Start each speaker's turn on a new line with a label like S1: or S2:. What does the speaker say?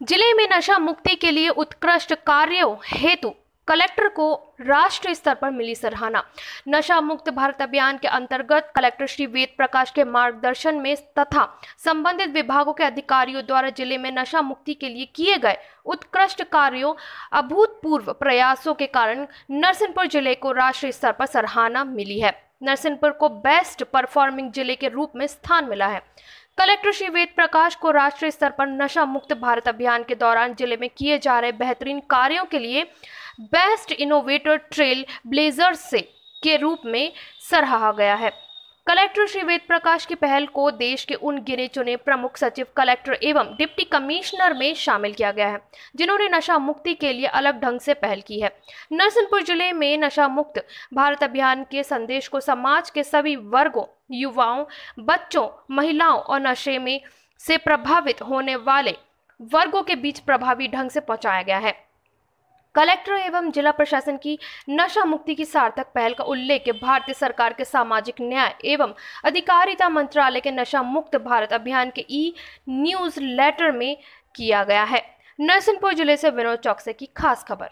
S1: ज़िले में नशा मुक्ति के लिए उत्कृष्ट कार्यों हेतु कलेक्टर को राष्ट्रीय स्तर पर मिली सराहना। नशा मुक्त भारत अभियान के अंतर्गत कलेक्टर श्री वेद प्रकाश के मार्गदर्शन में तथा संबंधित विभागों के अधिकारियों द्वारा ज़िले में नशा मुक्ति के लिए किए गए उत्कृष्ट कार्यों, अभूतपूर्व प्रयासों के कारण नरसिंहपुर ज़िले को राष्ट्रीय स्तर पर सराहना मिली है। नरसिंहपुर को बेस्ट परफॉर्मिंग ज़िले के रूप में स्थान मिला है। कलेक्टर श्री वेद प्रकाश को राष्ट्रीय स्तर पर नशा मुक्त भारत अभियान के दौरान ज़िले में किए जा रहे बेहतरीन कार्यों के लिए बेस्ट इनोवेटर ट्रेल ब्लेजर्स से के रूप में सराहा गया है। कलेक्टर श्री वेद प्रकाश की पहल को देश के उन गिने चुने प्रमुख सचिव, कलेक्टर एवं डिप्टी कमिश्नर में शामिल किया गया है, जिन्होंने नशा मुक्ति के लिए अलग ढंग से पहल की है। नरसिंहपुर ज़िले में नशा मुक्त भारत अभियान के संदेश को समाज के सभी वर्गों युवाओं, बच्चों, महिलाओं और नशे में से प्रभावित होने वाले वर्गों के बीच प्रभावी ढंग से पहुँचाया गया है। कलेक्टर एवं जिला प्रशासन की नशा मुक्ति की सार्थक पहल का उल्लेख भारतीय सरकार के सामाजिक न्याय एवं अधिकारिता मंत्रालय के नशा मुक्त भारत अभियान के ई न्यूज़ लेटर में किया गया है। नरसिंहपुर ज़िले से विनोद चौकसे की खास खबर।